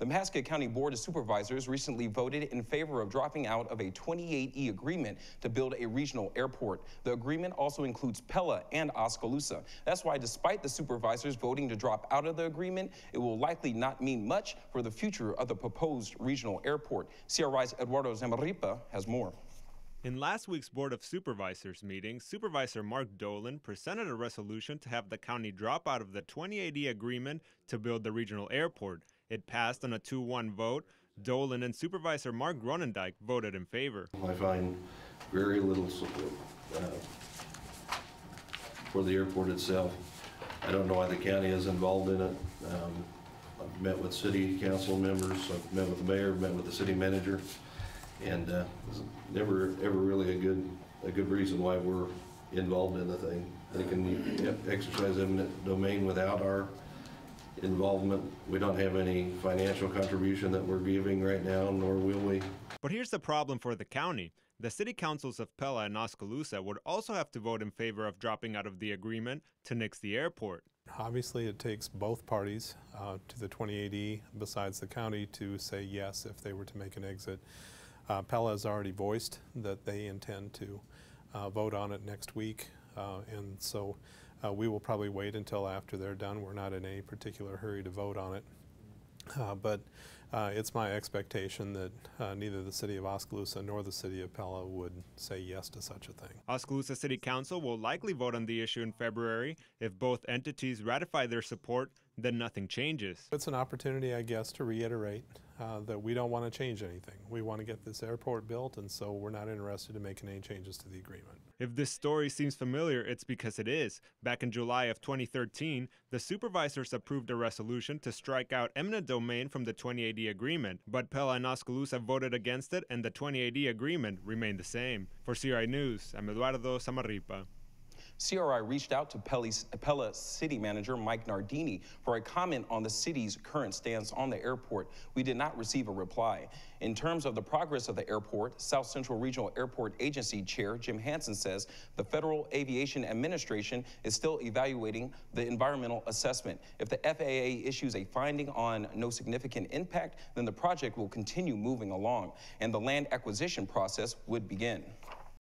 The Mahaska County Board of Supervisors recently voted in favor of dropping out of a 28E agreement to build a regional airport. The agreement also includes Pella and Oskaloosa. That's why, despite the supervisors voting to drop out of the agreement, it will likely not mean much for the future of the proposed regional airport. CRI's Eduardo Zamarripa has more. In last week's Board of Supervisors meeting, Supervisor Mark Doland presented a resolution to have the county drop out of the 28E agreement to build the regional airport. It passed on a 2 1 vote. Doland and Supervisor Mark Groenendyk voted in favor. I find very little support uh, for the airport itself. I don't know why the county is involved in it. Um, I've met with city council members, I've met with the mayor, I've met with the city manager, and uh, never, ever really a good, a good reason why we're involved in the thing. They can exercise eminent domain without our involvement. We don't have any financial contribution that we're giving right now, nor will we. But here's the problem for the county. The city councils of Pella and Oskaloosa would also have to vote in favor of dropping out of the agreement to nix the airport. Obviously, it takes both parties uh, to the 28E, besides the county, to say yes if they were to make an exit. Uh, Pella has already voiced that they intend to uh, vote on it next week, uh, and so uh, we will probably wait until after they're done. We're not in any particular hurry to vote on it. Uh, but uh, it's my expectation that uh, neither the city of Oskaloosa nor the city of Pella would say yes to such a thing. Oskaloosa City Council will likely vote on the issue in February. If both entities ratify their support, then nothing changes. It's an opportunity, I guess, to reiterate uh, that we don't want to change anything. We want to get this airport built, and so we're not interested in making any changes to the agreement. If this story seems familiar, it's because it is. Back in July of 2013, the supervisors approved a resolution to strike out eminent domain from the 28E agreement, but Pella and Oskaloosa voted against it, and the 28E agreement remained the same. For CRI News, I'm Eduardo Zamarripa. CRI reached out to Pella City Manager Mike Nardini for a comment on the city's current stance on the airport. We did not receive a reply. In terms of the progress of the airport, South Central Regional Airport Agency Chair Jim Hansen says the Federal Aviation Administration is still evaluating the environmental assessment. If the FAA issues a finding on no significant impact, then the project will continue moving along and the land acquisition process would begin.